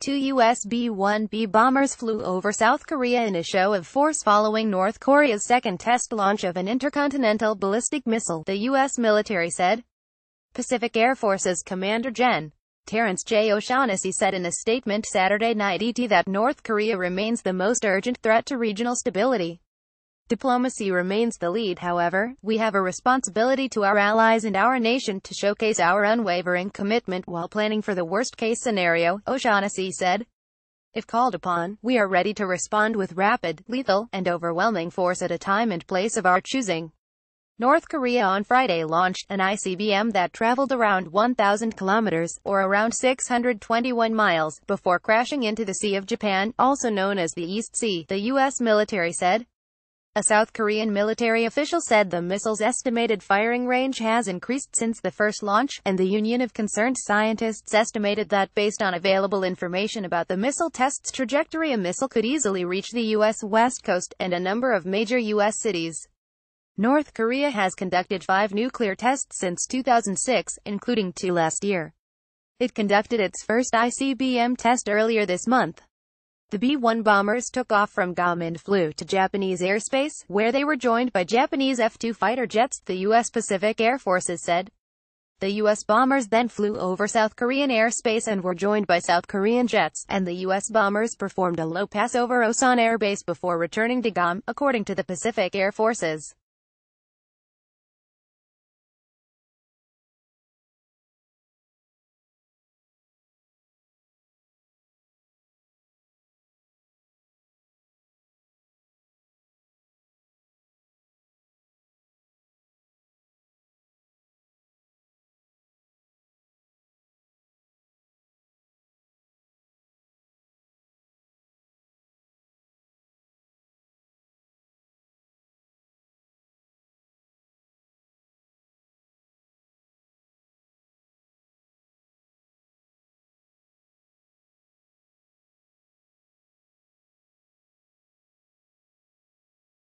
Two US B-1B bombers flew over South Korea in a show of force following North Korea's second test launch of an intercontinental ballistic missile, the U.S. military said. Pacific Air Forces Commander Gen. Terrence J. O'Shaughnessy said in a statement Saturday night ET that North Korea remains the most urgent threat to regional stability. Diplomacy remains the lead however, we have a responsibility to our allies and our nation to showcase our unwavering commitment while planning for the worst-case scenario, O'Shaughnessy said. If called upon, we are ready to respond with rapid, lethal, and overwhelming force at a time and place of our choosing. North Korea on Friday launched an ICBM that traveled around 1,000 kilometers, or around 621 miles, before crashing into the Sea of Japan, also known as the East Sea, the U.S. military said. A South Korean military official said the missile's estimated firing range has increased since the first launch, and the Union of Concerned Scientists estimated that based on available information about the missile test's trajectory a missile could easily reach the U.S. west coast, and a number of major U.S. cities. North Korea has conducted five nuclear tests since 2006, including two last year. It conducted its first ICBM test earlier this month. The B-1 bombers took off from Guam and flew to Japanese airspace, where they were joined by Japanese F-2 fighter jets, the U.S. Pacific Air Forces said. The U.S. bombers then flew over South Korean airspace and were joined by South Korean jets, and the U.S. bombers performed a low pass over Osan Air Base before returning to Guam, according to the Pacific Air Forces.